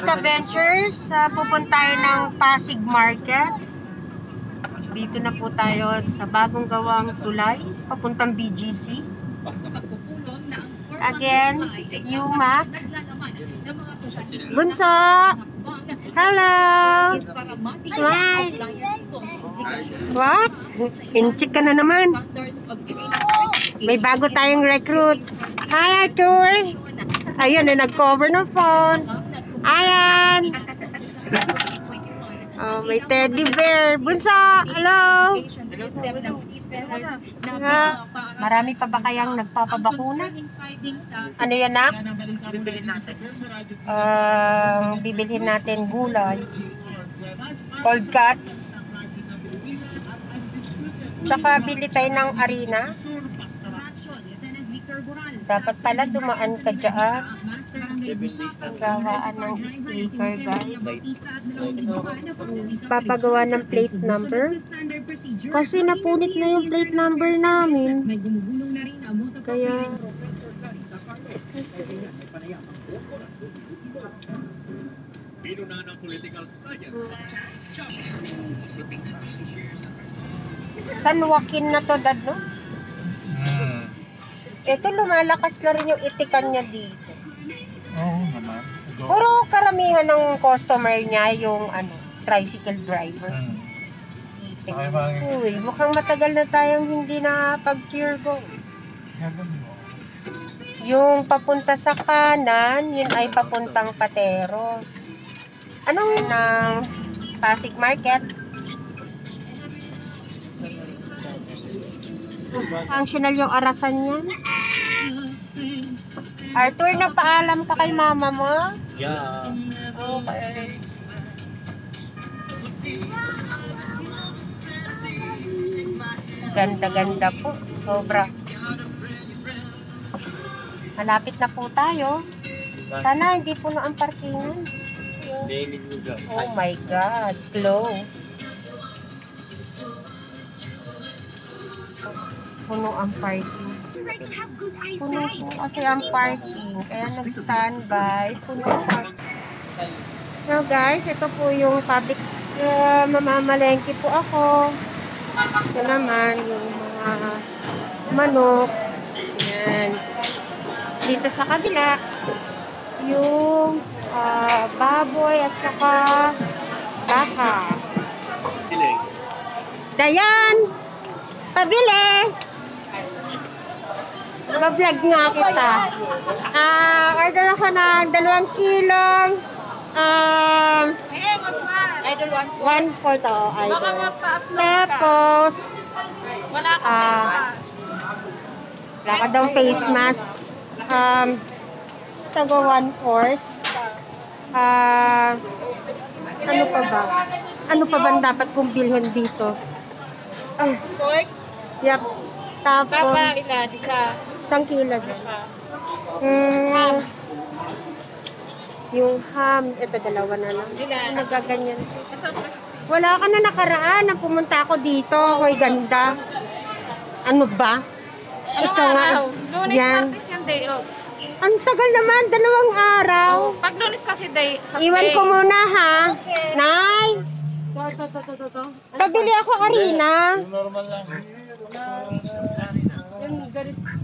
mga ka-ventures, uh, pupunta ng Pasig Market. Dito na po tayo sa bagong gawang tulay, papuntang BGC. Again, UMAC. Bunso! Hello! Smile! What? Inchik ka na naman. May bago tayong recruit. Hi, Arthur! Ayan, na nag-cover ng phone. Ayan! Oh, may teddy bear. Bunso! Hello! Ah, marami pa ba kayang nagpapabakuna? Ano yan, nak? Ang bibilhin natin gulay. Cold cuts. Tsaka bili tayo ng arena. Dapat pala dumaan ka dyan. Gawaan ng sticker, guys. Papagawa ng plate number. Kasi napunit na yung plate number namin. Kaya... San Joaquin na to, dad, no? Ito, lumalakas na rin yung itikan niya dito. Oo naman. Go. Puro karamihan ng customer niya yung ano, tricycle driver. Hmm. Itik. Uy, mukhang matagal na tayong hindi nakapag-cure go. Ganun mo. Yung papunta sa kanan, yun ay papuntang Pateros. Anong ng Pasig Market? Functional yung arasan niyan. Arthur, nagpaalam ka kay mama mo? Yeah. Okay. Ganda-ganda po. Sobra. Malapit na po tayo. Sana hindi puno ang parkingan. Oh my God. Close. Puno ang parking. Puno po kasi ang parking. Kaya nag-standby. Puno ang parking. Now guys, ito po yung public uh, mamamalengke po ako. Ito naman yung mga manok. Yan. Dito sa kabila, yung ah, baboy at saka baka. Dayan! Pabili! Bablog nga kita. Ah, order ako ng dalawang kilong um, Idol one. one for to idol. Tapos, Wala ka Ah. wala ka daw face mask. Um, tago one fourth. Ah, ano pa ba? Ano pa ba dapat kong bilhin dito? Ah, Pork. yep. Tapos, Papa, ilan? Isa. isang kilo din. Pa. Mm, Ham. yung ham, ito dalawa na lang. Ilan? Nagaganyan siya. Ito, crispy. Wala ka na nakaraan nang pumunta ako dito. Hoy, ganda. Ano ba? Anong Ito nga. araw? Lunes, Yan. Martes yung day off. Ang tagal naman, dalawang araw. Pag lunes kasi day, half Iwan day. ko muna ha. Okay. Nay, To, to, to, to, to, to. pabili ako arena. Yung normal lang.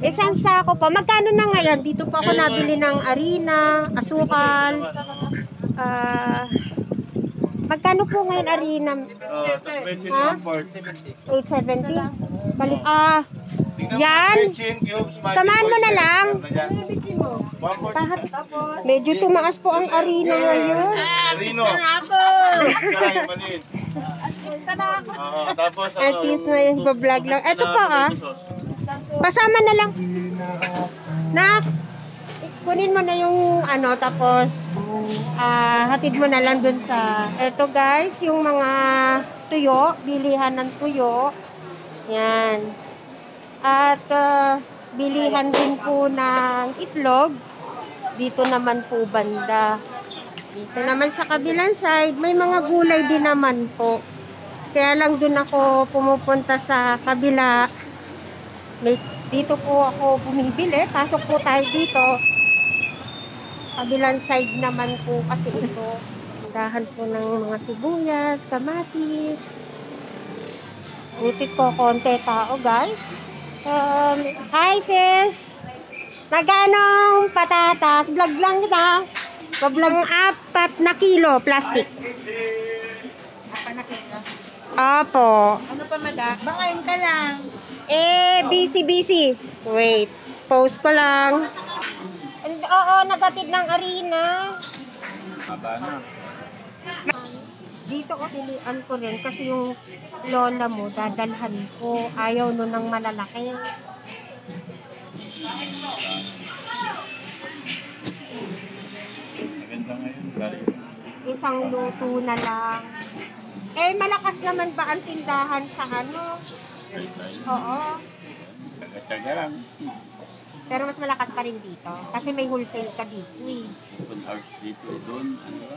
Isang sako pa. Magkano na ngayon? Dito po ako nabili ng arena, asukal. Ah, magkano po ngayon arena? Tapos chin Ha? on board. 870? Balik, ah, yan. Samahan mo na lang. Fourth. Kahit medyo tumaas po ang arena ngayon. Rino. ako. Saka yung maliit. Oo, tapos ano, Artist na yung vlog lang. Ito na po ah. Pasama na lang. Nak, kunin mo na yung ano, tapos ah hatid mo na lang dun sa... Ito guys, yung mga tuyo, bilihan ng tuyo. Yan. At ah, bilihan din po ng itlog. Dito naman po banda. Dito naman sa kabilang side, may mga gulay din naman po. Kaya lang dun ako pumupunta sa kabila. Dito po ako bumibili. Pasok po tayo dito. Kabilang side naman po kasi ito. Dahan po ng mga sibuyas, kamatis. Buti ko konti tao, guys. Um, hi, sis! Naganong patatas? Vlog lang kita. Vlog apat na kilo plastic. Apa nakita? Apo. Ano pa, mada? Bangayin ka lang. Eh, busy, busy. Wait. Post ko lang. And, oo, nagatid ng arena. Haba na. Dito ko pilian ko rin kasi yung lola mo, dadalhan ko. Ayaw nun ng malalaki. Maganda ngayon. Galing. Isang luto na lang. Eh, malakas naman ba ang tindahan sa ano? Oo. Tsaga-tsaga lang. Pero mas malakas pa rin dito. Kasi may wholesale ka dito eh. Open house dito. Doon. Ano ba?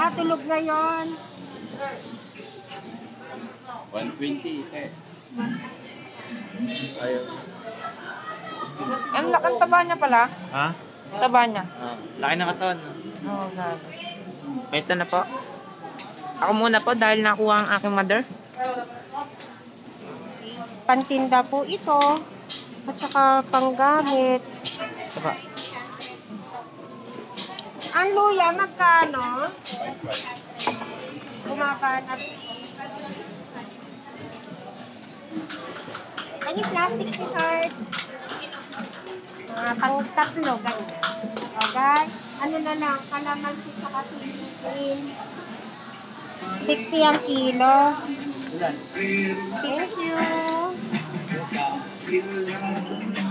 Ah, tulog ngayon. 120 isa eh. Ayaw. Ang lakang taba niya pala. Ha? Taba niya. Ah, laki ng katawan. Oo, oh, gabi. Ito na po. Ako muna po dahil nakuha ang aking mother. Pantinda po ito. At saka panggamit. Po. Ang luya, magkano? Bumaba na. Ano yung plastic card? Mga pang tatlo, ganyan. O guys, ano na lang, kalamansi sa kasisin. 60 ang kilo. Thank you.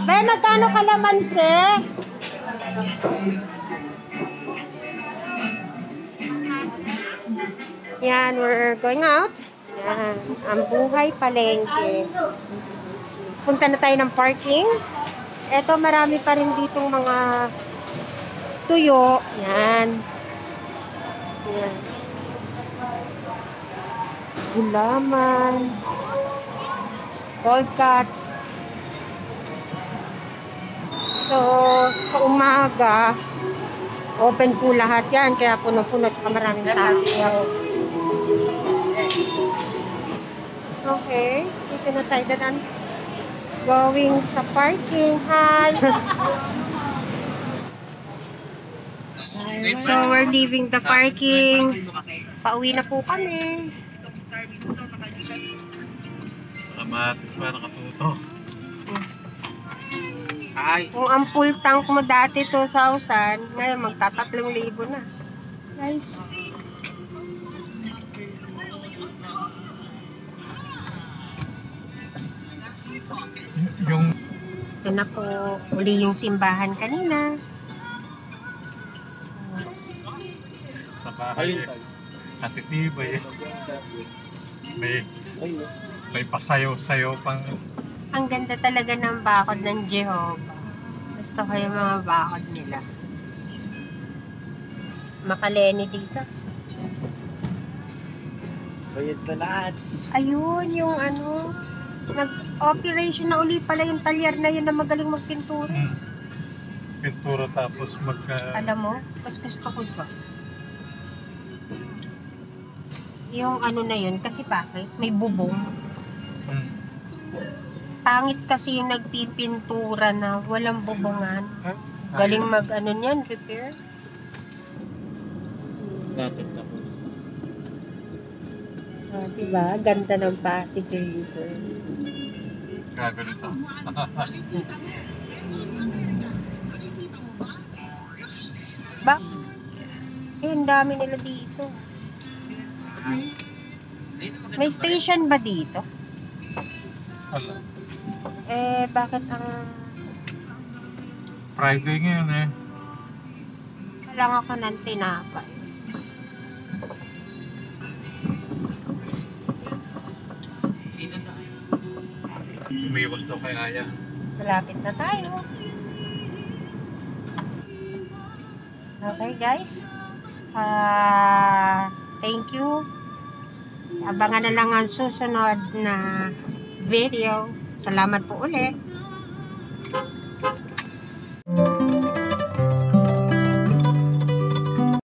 Bay, magkano kalamansi? Yan, we're going out. Yan, ang buhay palengke. Punta na tayo ng parking. Eto, marami pa rin ditong mga tuyo. Yan. Yan. Gulaman. Cold cuts. So, sa umaga, open po lahat yan. Kaya puno-puno, tsaka maraming tao. Okay, dito na tayo dadan. Going sa parking. Hi! so, we're leaving the parking. Pauwi na po kami. Kamatis pa nakatuto. Ay. Kung ang full tank mo dati 2,000, ngayon magtatatlong libo na. Guys. Yung Ito na po, uli yung simbahan kanina. sa bahay. Katitibay eh. May, may pasayaw-sayaw pang Ang ganda talaga ng bakod ng Jehovah. Gusto ko yung mga bakod nila. Makaleni dito. Bayad na lahat. Ayun, yung ano, nag-operation na uli pala yung talyar na yun na magaling magpintura. hmm, pintura tapos magka... Alam mo, mas gusto ko ba? Yung ano na yun, kasi bakit? May bubong. Hmm. Pangit kasi yung nagpipintura na walang bubungan. Galing mag ano niyan, repair. Dati na po. Ah, diba? Ganda ng Pasig River. Gaganito. Ba? Eh, ang dami nila dito. May station ba dito? Wala. Eh, bakit ang... Friday ngayon eh. Lang ako ng tinapay. Umiwas daw kay Aya. Malapit na tayo. Okay, guys. Ah, thank you. Abangan na lang ang susunod na video. Salamat po ulit.